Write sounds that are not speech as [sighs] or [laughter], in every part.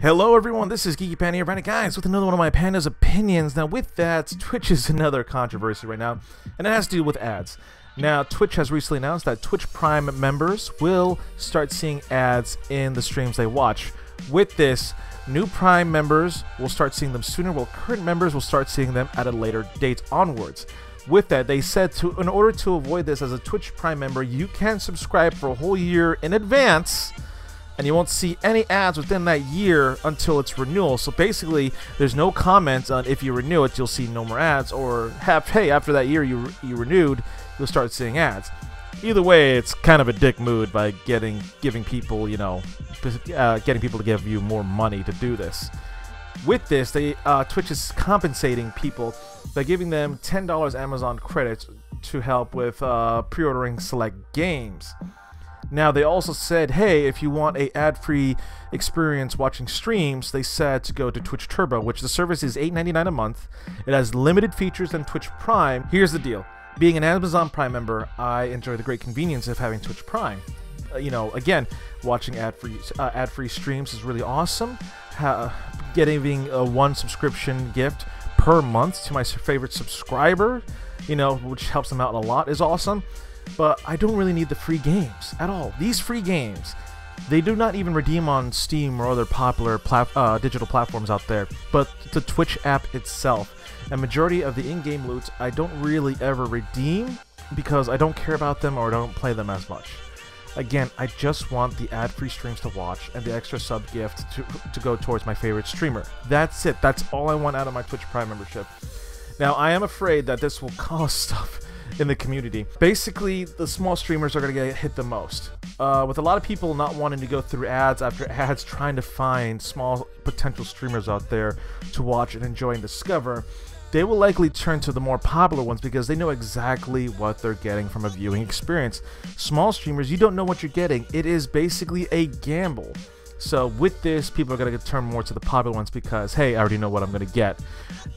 Hello everyone, this is Geeky Panda here, Panda Guys, with another one of my Panda's opinions. Now with that, Twitch is [laughs] another controversy right now, and it has to do with ads. Now, Twitch has recently announced that Twitch Prime members will start seeing ads in the streams they watch. With this, new Prime members will start seeing them sooner, while current members will start seeing them at a later date onwards. With that, they said to in order to avoid this as a Twitch Prime member, you can subscribe for a whole year in advance and you won't see any ads within that year until its renewal. So basically, there's no comments on if you renew it, you'll see no more ads, or have hey after that year you you renewed, you'll start seeing ads. Either way, it's kind of a dick mood by getting giving people you know uh, getting people to give you more money to do this. With this, they uh, Twitch is compensating people by giving them $10 Amazon credits to help with uh, pre-ordering select games. Now they also said, hey, if you want a ad-free experience watching streams, they said to go to Twitch Turbo, which the service is $8.99 a month. It has limited features than Twitch Prime. Here's the deal. Being an Amazon Prime member, I enjoy the great convenience of having Twitch Prime. Uh, you know, again, watching ad-free uh, ad-free streams is really awesome. Ha getting a one subscription gift per month to my favorite subscriber, you know, which helps them out a lot, is awesome but I don't really need the free games at all. These free games, they do not even redeem on Steam or other popular plat uh, digital platforms out there, but the Twitch app itself. A majority of the in-game loots I don't really ever redeem because I don't care about them or don't play them as much. Again, I just want the ad-free streams to watch and the extra sub gift to, to go towards my favorite streamer. That's it. That's all I want out of my Twitch Prime membership. Now, I am afraid that this will [laughs] cost stuff in the community. Basically, the small streamers are going to get hit the most. Uh, with a lot of people not wanting to go through ads after [laughs] ads, trying to find small potential streamers out there to watch and enjoy and discover, they will likely turn to the more popular ones because they know exactly what they're getting from a viewing experience. Small streamers, you don't know what you're getting. It is basically a gamble. So with this, people are going to turn more to the popular ones because, hey, I already know what I'm going to get.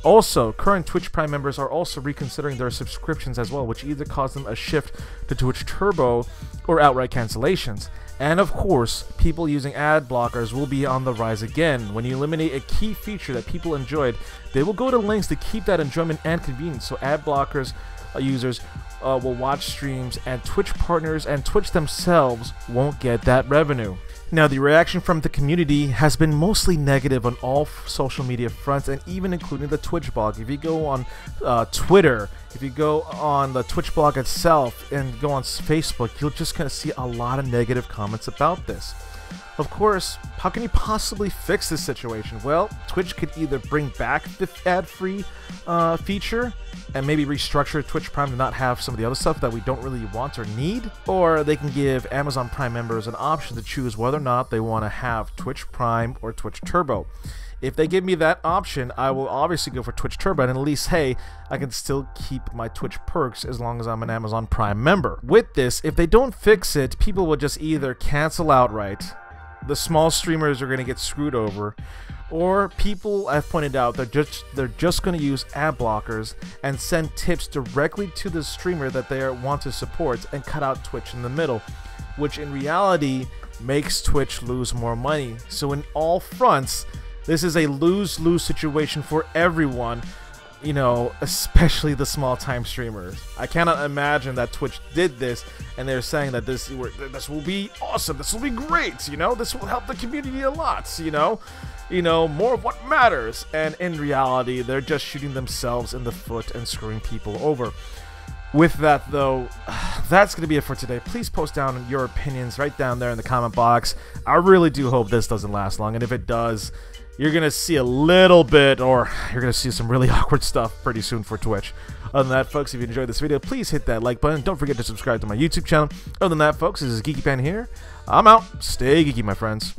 Also, current Twitch Prime members are also reconsidering their subscriptions as well, which either cause them a shift to Twitch Turbo or outright cancellations. And of course, people using ad blockers will be on the rise again. When you eliminate a key feature that people enjoyed, they will go to lengths to keep that enjoyment and convenience. So ad blockers uh, users uh, will watch streams and Twitch partners and Twitch themselves won't get that revenue. Now, the reaction from the community has been mostly negative on all social media fronts, and even including the Twitch blog. If you go on uh, Twitter, if you go on the Twitch blog itself, and go on Facebook, you'll just kind of see a lot of negative comments about this. Of course, how can you possibly fix this situation? Well, Twitch could either bring back the ad-free uh, feature and maybe restructure Twitch Prime to not have some of the other stuff that we don't really want or need, or they can give Amazon Prime members an option to choose whether or not they want to have Twitch Prime or Twitch Turbo. If they give me that option, I will obviously go for Twitch Turbo, and at least, hey, I can still keep my Twitch perks as long as I'm an Amazon Prime member. With this, if they don't fix it, people will just either cancel outright, the small streamers are going to get screwed over or people I've pointed out they're just they're just going to use ad blockers and send tips directly to the streamer that they want to support and cut out Twitch in the middle which in reality makes Twitch lose more money so in all fronts this is a lose-lose situation for everyone you know, especially the small time streamers. I cannot imagine that Twitch did this and they're saying that this this will be awesome, this will be great, you know, this will help the community a lot, you know, you know, more of what matters. And in reality, they're just shooting themselves in the foot and screwing people over. With that, though, [sighs] that's going to be it for today. Please post down your opinions right down there in the comment box. I really do hope this doesn't last long, and if it does, you're going to see a little bit, or you're going to see some really [laughs] awkward stuff pretty soon for Twitch. Other than that, folks, if you enjoyed this video, please hit that like button. Don't forget to subscribe to my YouTube channel. Other than that, folks, this is Geeky Pan here. I'm out. Stay geeky, my friends.